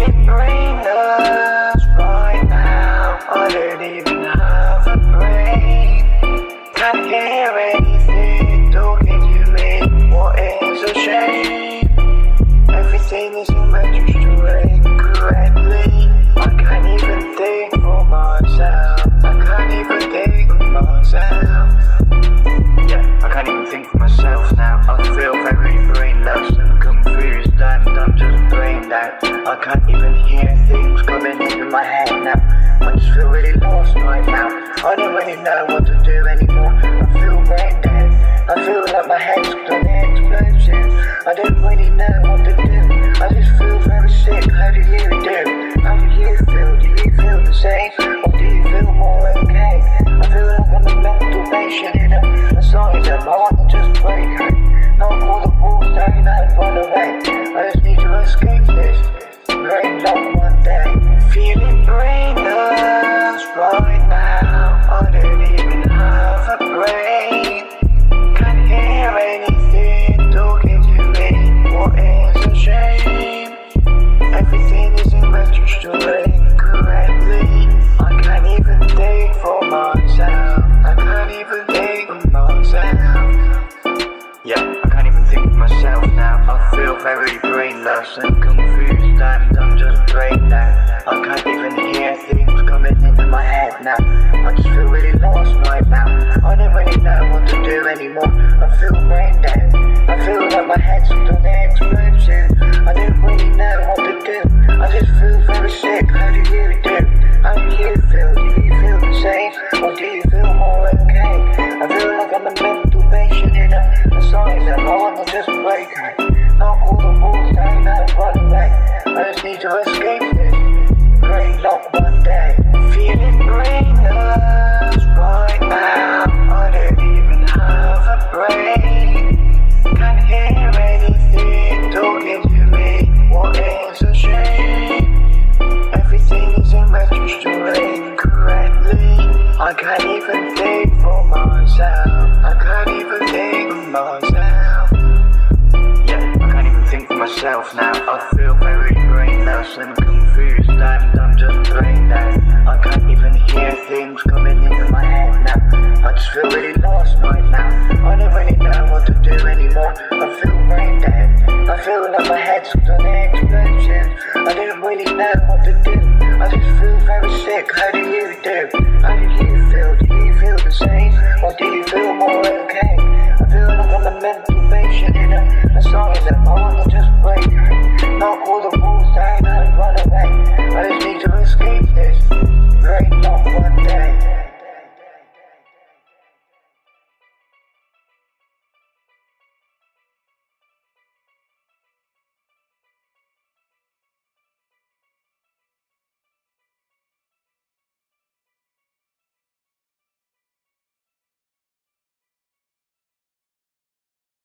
Right us right now, underneath I don't really know what to do anymore. I feel bad now. I feel like my head's gonna explode. I don't really know what to do. I just feel very sick. How do you do? How do you feel? Do you feel the same? Yeah, I can't even think myself now. I feel very brainless and confused. I'm I can't even think for myself. I can't even think for myself. Yeah, I can't even think for myself now. I feel very drained now, slim confused. I'm, I'm just drained now. I can't even hear. any app up the dip. I just feel very sick. How do you do? How do you feel? Do you feel the same? Or do you feel